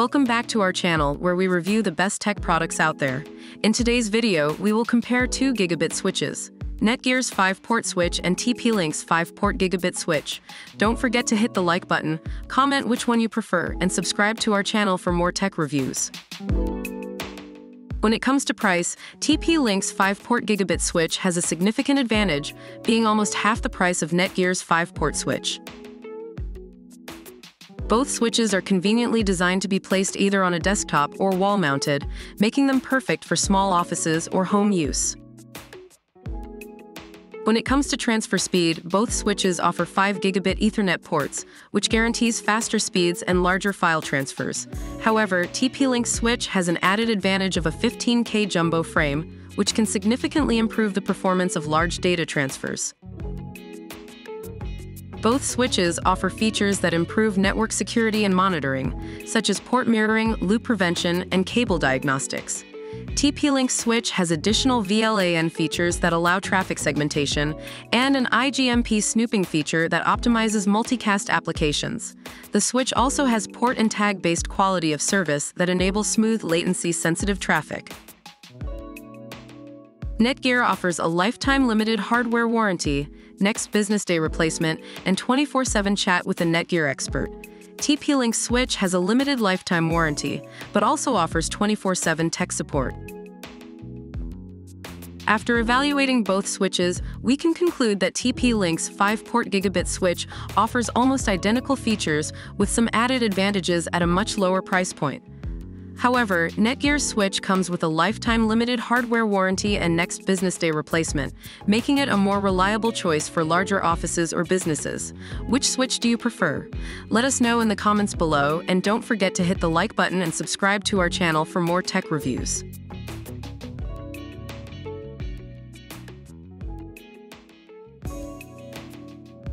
Welcome back to our channel where we review the best tech products out there. In today's video, we will compare 2 gigabit switches. Netgear's 5-port switch and TP-Link's 5-port gigabit switch. Don't forget to hit the like button, comment which one you prefer, and subscribe to our channel for more tech reviews. When it comes to price, TP-Link's 5-port gigabit switch has a significant advantage, being almost half the price of Netgear's 5-port switch. Both switches are conveniently designed to be placed either on a desktop or wall-mounted, making them perfect for small offices or home use. When it comes to transfer speed, both switches offer 5 gigabit Ethernet ports, which guarantees faster speeds and larger file transfers. However, TP-Link switch has an added advantage of a 15K jumbo frame, which can significantly improve the performance of large data transfers. Both switches offer features that improve network security and monitoring, such as port mirroring, loop prevention, and cable diagnostics. TP-Link Switch has additional VLAN features that allow traffic segmentation and an IGMP snooping feature that optimizes multicast applications. The switch also has port and tag-based quality of service that enables smooth latency-sensitive traffic. Netgear offers a lifetime limited hardware warranty, next business day replacement, and 24-7 chat with a Netgear expert. TP-Link Switch has a limited lifetime warranty, but also offers 24-7 tech support. After evaluating both switches, we can conclude that TP-Link's 5-port gigabit switch offers almost identical features with some added advantages at a much lower price point. However, Netgear's Switch comes with a lifetime limited hardware warranty and next business day replacement, making it a more reliable choice for larger offices or businesses. Which switch do you prefer? Let us know in the comments below, and don't forget to hit the like button and subscribe to our channel for more tech reviews.